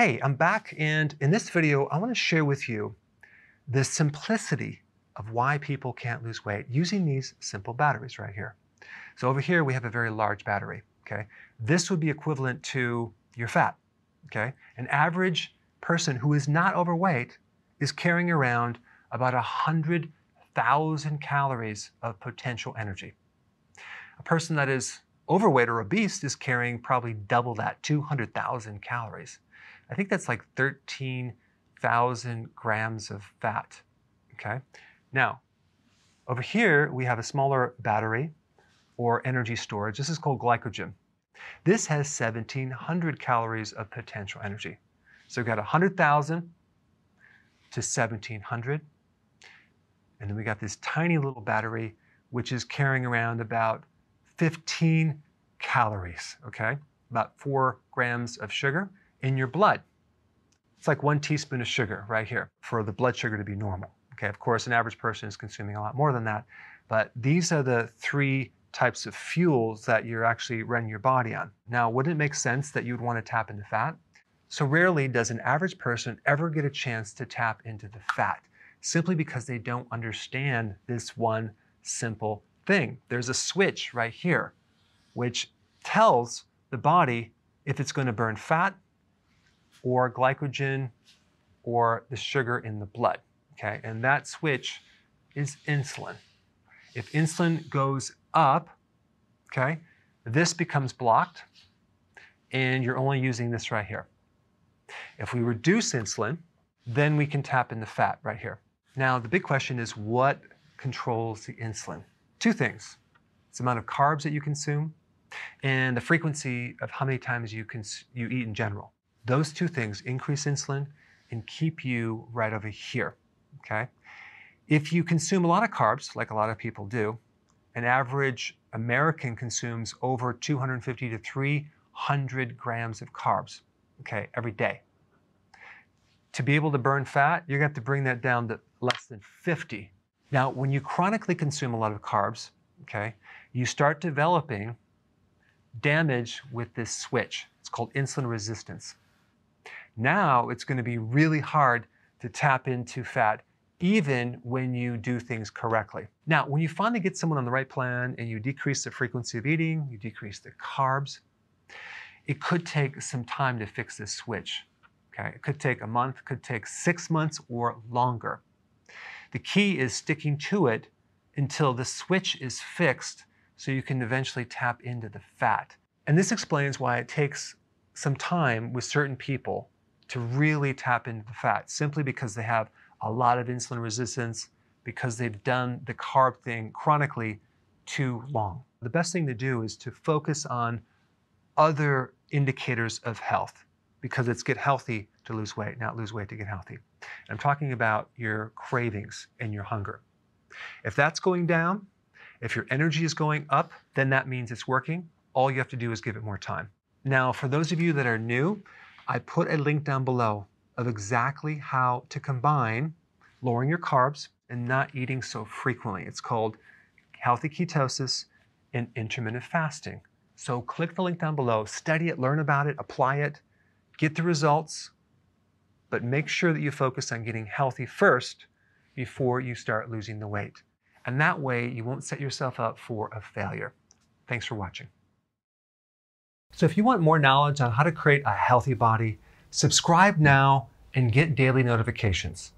Hey, I'm back and in this video, I wanna share with you the simplicity of why people can't lose weight using these simple batteries right here. So over here, we have a very large battery, okay? This would be equivalent to your fat, okay? An average person who is not overweight is carrying around about 100,000 calories of potential energy. A person that is overweight or obese is carrying probably double that, 200,000 calories. I think that's like 13,000 grams of fat, okay? Now, over here, we have a smaller battery or energy storage. This is called glycogen. This has 1,700 calories of potential energy. So we've got 100,000 to 1,700. And then we got this tiny little battery, which is carrying around about 15 calories, okay? About four grams of sugar in your blood. It's like one teaspoon of sugar right here for the blood sugar to be normal. Okay, of course, an average person is consuming a lot more than that, but these are the three types of fuels that you're actually running your body on. Now, wouldn't it make sense that you would want to tap into fat? So rarely does an average person ever get a chance to tap into the fat simply because they don't understand this one simple thing. There's a switch right here, which tells the body if it's going to burn fat or glycogen or the sugar in the blood. Okay, and that switch is insulin. If insulin goes up, okay, this becomes blocked and you're only using this right here. If we reduce insulin, then we can tap in the fat right here. Now, the big question is what controls the insulin? Two things. It's the amount of carbs that you consume and the frequency of how many times you, you eat in general. Those two things increase insulin and keep you right over here. Okay? If you consume a lot of carbs, like a lot of people do, an average American consumes over 250 to 300 grams of carbs, okay, every day. To be able to burn fat, you're to have to bring that down to less than 50. Now, when you chronically consume a lot of carbs, okay, you start developing damage with this switch. It's called insulin resistance. Now it's going to be really hard to tap into fat even when you do things correctly. Now, when you finally get someone on the right plan and you decrease the frequency of eating, you decrease the carbs, it could take some time to fix this switch. Okay, it could take a month, could take six months or longer. The key is sticking to it until the switch is fixed so you can eventually tap into the fat. And this explains why it takes some time with certain people to really tap into the fat simply because they have a lot of insulin resistance, because they've done the carb thing chronically too long. The best thing to do is to focus on other indicators of health because it's get healthy to lose weight, not lose weight to get healthy. I'm talking about your cravings and your hunger. If that's going down, if your energy is going up, then that means it's working. All you have to do is give it more time. Now, for those of you that are new, I put a link down below of exactly how to combine lowering your carbs and not eating so frequently. It's called healthy ketosis and intermittent fasting. So click the link down below, study it, learn about it, apply it, get the results, but make sure that you focus on getting healthy first before you start losing the weight. And that way you won't set yourself up for a failure. Thanks for watching. So if you want more knowledge on how to create a healthy body, subscribe now and get daily notifications.